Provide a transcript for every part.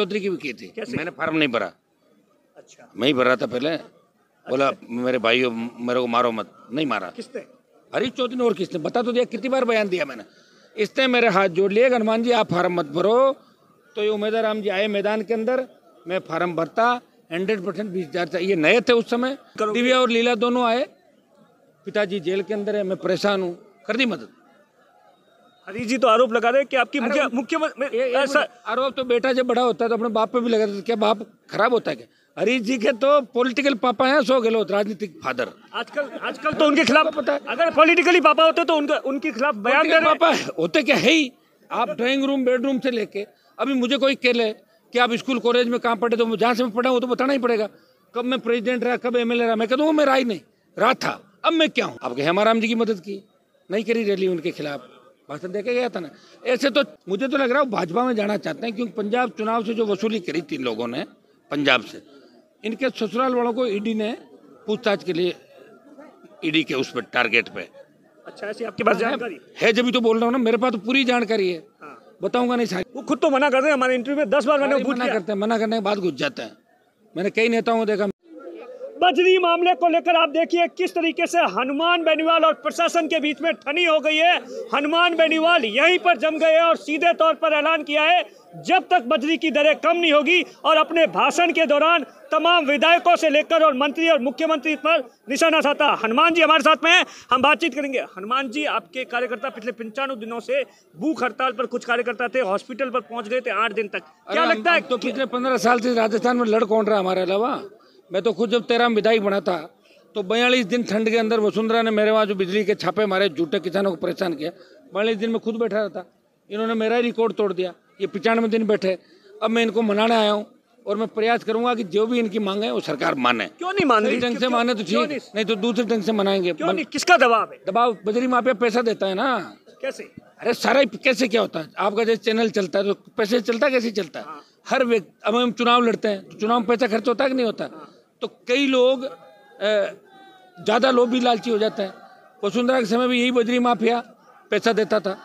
चौधरी की भी की थी। कैसे? मैंने फार्म नहीं भरा। अच्छा। मैं ही भर रहा था पहले। बोला मेरे भाइयों मेरे को मारो मत। नहीं मारा। किसने? हरीश चौधरी ने और किसने? बता तो दिया कितनी बार बयान दिया मैंने। इसने मेरे हाथ जोड़ लिए हनुमान जी आप फार्म मत भरो। तो ये उमेदवार राम जी आए मैदान के अंदर मैं फार्म भरता हंड्रेड परसेंट बीस हज़ार चाहिए। नए थे उस समय। दिव्या और लीला दोनों आए। पिताजी जेल के अंदर है मैं परेशान हूँ। कर दी मदद। हरीश जी तो आरोप लगा रहे हैं कि आपकी मुख्य मुख्यमंत्री ऐसा आरोप तो बेटा जब बड़ा होता है तो अपने बाप पे भी लगा देता है। क्या बाप खराब होता है क्या? हरीश जी के तो पॉलिटिकल पापा हैं सो गहलोत राजनीतिक फादर आजकल आजकल तो उनके खिलाफ पता है। अगर पॉलिटिकली पापा होते तो उनका उनके खिलाफ बयान दे रहे पापा होते क्या है ही? आप ड्राइंग रूम बेडरूम से लेके अभी मुझे कोई कह ले कि आप स्कूल कॉलेज में कहाँ पढ़े तो जहाँ से मैं पढ़ा हूँ तो बताना ही पड़ेगा। कब मैं प्रेसिडेंट रहा कब एमएलए रहा? मैं कहता हूँ मैं रहा ही नहीं रहा था अब मैं क्या हूँ? अब हेमाराम जी की मदद की नहीं करी रैली उनके खिलाफ। भाषण देके गया था ना। ऐसे तो मुझे तो लग रहा है भाजपा में जाना चाहते हैं क्योंकि पंजाब चुनाव से जो वसूली करी थी लोगों ने पंजाब से इनके ससुराल वालों को ईडी ने पूछताछ के लिए ईडी के उस पर टारगेट पे। अच्छा ऐसी आपके पास जानकारी? है जब भी तो बोल रहा हूँ ना मेरे पास तो पूरी जानकारी है। हाँ। बताऊँगा नहीं सारी। वो खुद तो मना कर रहे हैं हमारे इंटरव्यू में दस बार मैंने मना करते हैं मना करने के बाद घुस जाते हैं। मैंने कई नेताओं को देखा बजरी मामले को लेकर आप देखिए किस तरीके से हनुमान बेनीवाल और प्रशासन के बीच में ठनी हो गई है। हनुमान बेनीवाल यहीं पर जम गए हैं और सीधे तौर पर ऐलान किया है जब तक बजरी की दरें कम नहीं होगी और अपने भाषण के दौरान तमाम विधायकों से लेकर और मंत्री और मुख्यमंत्री पर निशाना साधा। हनुमान जी हमारे साथ में हैं हम बातचीत करेंगे। हनुमान जी आपके कार्यकर्ता पिछले पंचानवे दिनों से भूख हड़ताल पर कुछ कार्यकर्ता थे हॉस्पिटल पर पहुँच गए थे आठ दिन तक। क्या लगता है तो पिछले पंद्रह साल से राजस्थान में लड़ कौन रहा हमारे अलावा? मैं तो खुद जब तेरह में विधायक बना था तो बयालीस दिन ठंड के अंदर वसुंधरा ने मेरे वहाँ जो बिजली के छापे मारे झूठे किसानों को परेशान किया। बयालीस दिन में खुद बैठा रहता। इन्होंने मेरा ही रिकॉर्ड तोड़ दिया। ये पचानवे दिन बैठे। अब मैं इनको मनाने आया हूँ और मैं प्रयास करूँगा कि जो भी इनकी मांगे है वो सरकार माने। क्यों नहीं मान रही ढंग से माने तो ठीक नहीं? नहीं तो दूसरे ढंग से मनाएँगे। क्यों नहीं? किसका दबाव है? दबाव बजरी माफिया पैसा देता है ना। कैसे? अरे सारा कैसे क्या होता है? आपका जैसे चैनल चलता है तो पैसे चलता है कैसे चलता है? हर व्यक्ति अब हम चुनाव लड़ते हैं तो चुनाव में पैसा खर्च होता है कि नहीं होता? तो कई लोग ज़्यादा लोग भी लालची हो जाते हैं। वसुंधरा के समय भी यही बजरी माफिया पैसा देता था।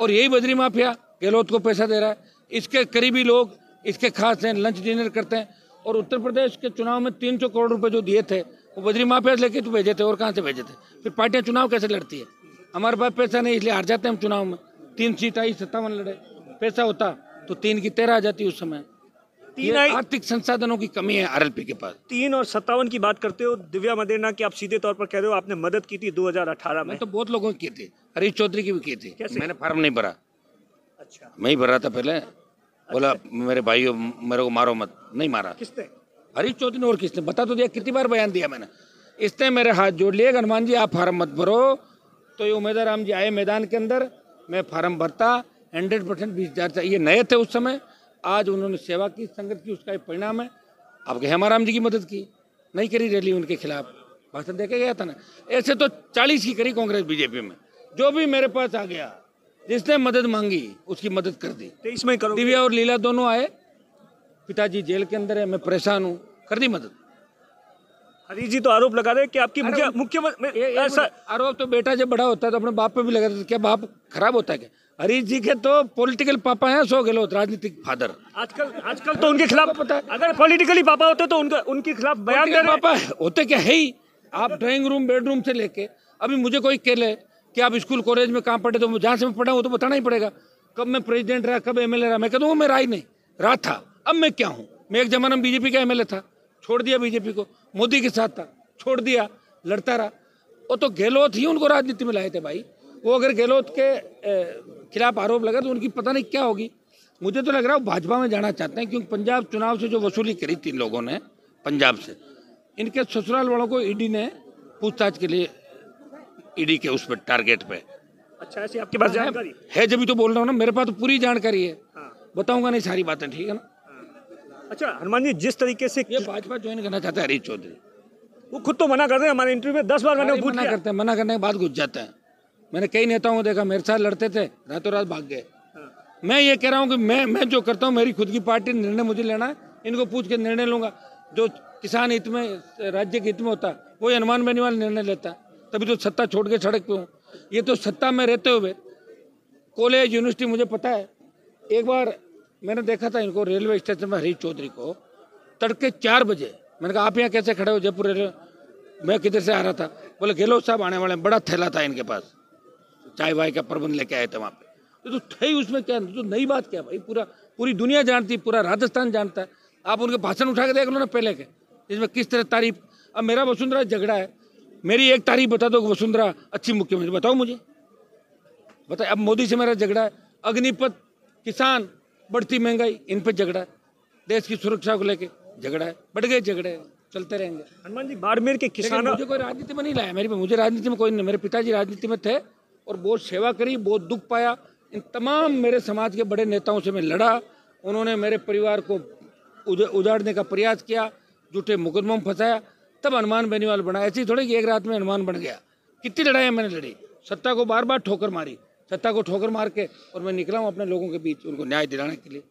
और यही बजरी माफिया गहलोत को पैसा दे रहा है। इसके करीबी लोग इसके खास हैं, लंच डिनर करते हैं। और उत्तर प्रदेश के चुनाव में तीन सौ करोड़ रुपए जो दिए थे, वो बजरी माफिया लेके तो भेजे थे और कहाँ से भेजे थे? फिर पार्टियाँ चुनाव कैसे लड़ती है? हमारे पास पैसा नहीं, इसलिए हार जाते हैं हम चुनाव में। तीन सीट आई, सत्तावन लड़े। पैसा होता तो तीन की तेरह आ जाती उस समय। तीन आर्थिक संसाधनों की कमी है आरएलपी के पास। तीन और सत्तावन की बात करते हो दिव्या मदेना की आप सीधे तौर पर कह रहे हो आपने मदद की थी 2018 में तो बहुत लोगों की थी हरीश चौधरी की भी की थी। मैंने फार्म नहीं भरा। अच्छा। मैं ही भर रहा था पहले। बोला मेरे भाई मेरे को मारो मत। नहीं मारा। किसने? हरीश चौधरी ने और किसने? बता तो दिया कितनी बार बयान दिया मैंने। इसने मेरे हाथ जोड़ लिए हनुमान जी आप फार्म मत भरो। तो ये उमेदवार राम जी आए मैदान के अंदर मैं फार्म भरता हंड्रेड परसेंट बीस हज़ार ये नए थे उस समय। आज उन्होंने सेवा की संगत की उसका एक परिणाम है। अब हेमाराम जी की मदद की। नहीं करी रैली उनके खिलाफ। भाषण देखा गया था ना। ऐसे तो चालीस की करी कांग्रेस बीजेपी में। जो भी मेरे पास आ गया जिसने मदद मांगी उसकी मदद कर दी। तेईस में दिव्या और लीला दोनों आए। पिताजी जेल के अंदर है मैं परेशान हूँ। कर दी मदद। हरीश जी तो आरोप लगा रहे हैं कि आपकी मुख्य ये- मुख्यमंत्री ऐसा आरोप तो बेटा जब बड़ा होता है तो अपने बाप पे भी लगा देता है। क्या बाप खराब होता है क्या? हरीश जी के तो पॉलिटिकल पापा हैं सो गहलोत राजनीतिक फादर आजकल आजकल तो उनके खिलाफ पता है। अगर पॉलिटिकली पापा होते तो उनका उनके खिलाफ बयान दे पापा होते क्या है ही? आप ड्राइंग रूम बेडरूम से लेके अभी मुझे कोई कह ले कि आप स्कूल कॉलेज में कहाँ पढ़े तो जहाँ से मैं पढ़ा हूँ तो बताना ही पड़ेगा। कब मैं प्रेसिडेंट रहा कब एमएलए रहा? मैं कहता हूँ मैं रहा ही नहीं रहा था अब मैं क्या हूँ? मैं एक जमाना में बीजेपी का एमएलए था छोड़ दिया बीजेपी को। मोदी के साथ था छोड़ दिया लड़ता रहा। वो तो गहलोत ही उनको राजनीति में लाए थे भाई। वो अगर गहलोत के खिलाफ आरोप लगा तो उनकी पता नहीं क्या होगी। मुझे तो लग रहा है वो भाजपा में जाना चाहते हैं क्योंकि पंजाब चुनाव से जो वसूली करी थी लोगों ने पंजाब से इनके ससुराल वालों को ईडी ने पूछताछ के लिए ईडी के उस पर टारगेट पे। अच्छा ऐसी आपके पास जानकारी? है जब भी तो बोल रहा हूँ ना मेरे पास तो पूरी जानकारी है। हाँ। बताऊँगा नहीं सारी बातें ठीक है ना? अच्छा हनुमान जी जिस तरीके से ये भाजपा ज्वाइन करना चाहता है हरीश चौधरी। वो खुद तो मना कर रहे हैं हमारे इंटरव्यू में। दस बार मैंने मना करते हैं मना करने के बाद घुस जाते हैं। मैंने कई नेताओं को देखा मेरे साथ लड़ते थे रातों रात भाग गए। हाँ। मैं ये कह रहा हूँ कि मैं मैं जो करता हूँ मेरी खुद की पार्टी निर्णय मुझे लेना है इनको पूछ के निर्णय लूँगा। जो किसान हित में राज्य के हित में होता है वही हनुमान बेनीवाल निर्णय लेता है। तभी तो सत्ता छोड़ के सड़क पे हूँ। ये तो सत्ता में रहते हुए कॉलेज यूनिवर्सिटी मुझे पता है एक बार मैंने देखा था इनको रेलवे स्टेशन में हरीश चौधरी को तड़के चार बजे। मैंने कहा आप यहाँ कैसे खड़े हो जयपुर रेलवे? मैं किधर से आ रहा था? बोले गहलोत साहब आने वाले बड़ा थैला था इनके पास। चाय वाय का प्रबंध लेके आए थे वहाँ पे। तो, थे उसमें क्या? तो नई बात क्या भाई? पूरा पूरी दुनिया जानती पूरा राजस्थान जानता है। आप उनके भाषण उठा के देख लो ना पहले के इसमें किस तरह तारीफ़। अब मेरा वसुंधरा झगड़ा है। मेरी एक तारीफ़ बता दो वसुंधरा अच्छी मुख्यमंत्री बताओ मुझे। बताए अब मोदी से मेरा झगड़ा है। अग्निपथ किसान बढ़ती महँगाई इन पर झगड़ा है। देश की सुरक्षा को लेके झगड़ा है बढ़ गए झगड़े चलते रहेंगे। हनुमान जी बाड़मेर के किसानों मुझे कोई राजनीति में नहीं लाया मेरी मुझे राजनीति में कोई नहीं मेरे पिताजी राजनीति में थे और बहुत सेवा करी बहुत दुख पाया। इन तमाम मेरे समाज के बड़े नेताओं से मैं लड़ा। उन्होंने मेरे परिवार को उजाड़ने का प्रयास किया झूठे मुकदमों में फंसाया। तब हनुमान बेनीवाल बना। ऐसी थोड़ी कि एक रात में हनुमान बन गया। कितनी लड़ाई मैंने लड़ी। सत्ता को बार बार ठोकर मारी। सत्ता को ठोकर मार के और मैं निकला हूँ अपने लोगों के बीच उनको न्याय दिलाने के लिए।